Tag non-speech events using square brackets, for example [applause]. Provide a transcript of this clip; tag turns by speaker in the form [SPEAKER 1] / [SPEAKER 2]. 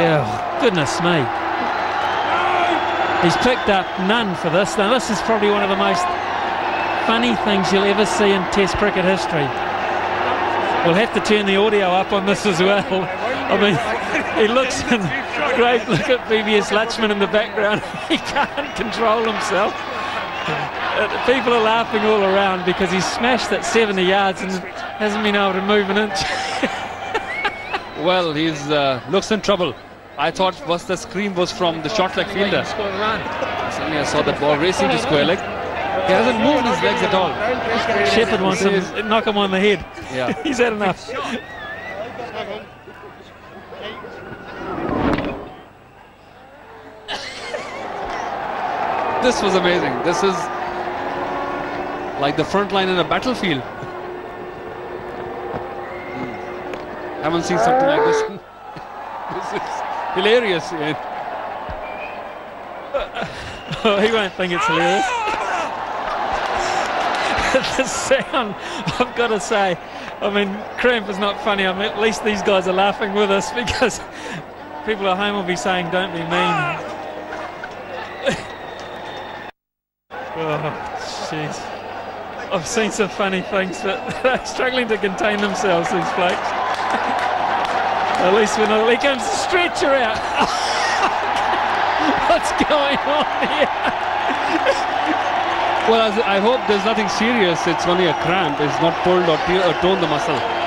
[SPEAKER 1] Yeah, goodness me. He's picked up none for this. Now, this is probably one of the most funny things you'll ever see in Test cricket history. We'll have to turn the audio up on this as well. I mean, he looks in great look at VVS Laxman in the background. [laughs] he can't control himself. Uh, people are laughing all around because he's smashed that 70 yards and hasn't been able to move an inch. [laughs]
[SPEAKER 2] well, he uh, looks in trouble. I thought was the scream was from the short leg fielder. Suddenly I saw that ball racing to square leg. He hasn't moved his legs at all.
[SPEAKER 1] Shepherd wants to knock him on the head.
[SPEAKER 2] Yeah. [laughs]
[SPEAKER 1] He's had enough.
[SPEAKER 2] this was amazing. This is like the front line in a battlefield. I haven't seen something like this. [laughs] this is hilarious.
[SPEAKER 1] oh, he won't think it's hilarious. [laughs] the sound, I've got to say, I mean, cramp is not funny. I mean, at least these guys are laughing with us [laughs] because people at home will be saying, don't be mean. oh, jeez. I've seen some funny things, but they're struggling to contain themselves, these blokes. [laughs] at least we when he comes the stretcher out. [laughs] What's going on here?
[SPEAKER 2] well, I hope there's nothing serious. It's only a cramp. It's not pulled or, or torn the muscle.